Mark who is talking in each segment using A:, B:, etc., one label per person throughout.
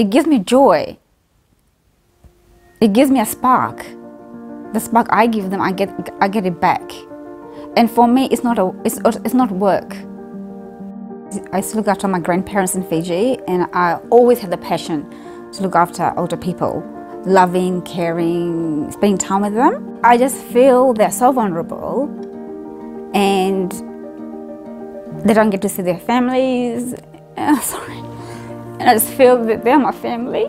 A: it gives me joy. It gives me a spark. The spark I give them, I get, I get it back. And for me, it's not, a, it's, it's not work. I to look after my grandparents in Fiji, and I always had the passion to look after older people, loving, caring, spending time with them. I just feel they're so vulnerable, and they don't get to see their families. Uh, sorry, and I just feel that they're my family.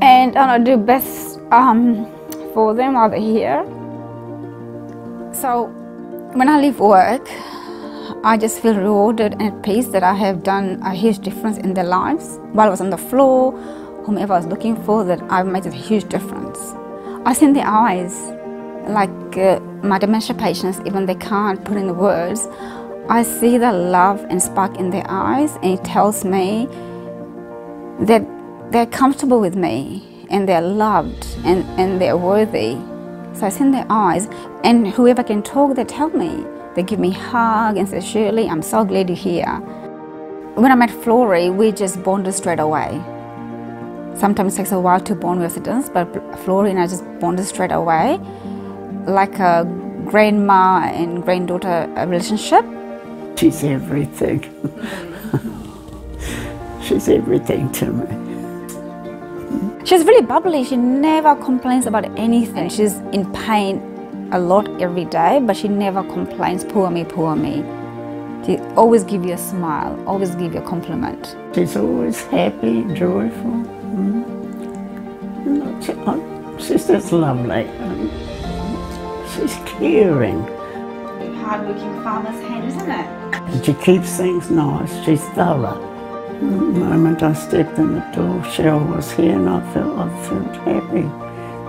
A: And I'll do best um, for them while they're here. So when I leave work, I just feel rewarded and at peace that I have done a huge difference in their lives. While I was on the floor, whomever I was looking for, that I've made a huge difference. I see in their eyes, like uh, my dementia patients, even they can't put in the words, I see the love and spark in their eyes and it tells me that they're comfortable with me and they're loved and, and they're worthy. So I see in their eyes and whoever can talk, they tell me. They give me a hug and say, Shirley, I'm so glad you're here. When I met Florrie, we just bonded straight away. Sometimes it takes a while to bond with residents, but Florrie and I just bonded straight away, like a grandma and granddaughter relationship.
B: She's everything. She's everything to me.
A: She's really bubbly. She never complains about anything. She's in pain a lot every day, but she never complains, poor me, poor me. She always give you a smile, always give you a compliment.
B: She's always happy, joyful. Mm. She, oh, she's just lovely. She's caring.
A: Hard-working farmer's hand, isn't it?
B: She keeps things nice. She's thorough. The moment I stepped in the door, Cheryl was here and I felt, I felt happy.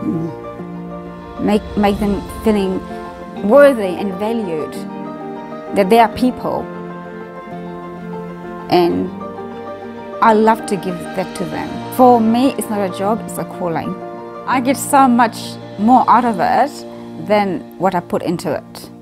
B: Mm
A: make, make them feeling worthy and valued, that they are people. And I love to give that to them. For me, it's not a job, it's a calling. I get so much more out of it than what I put into it.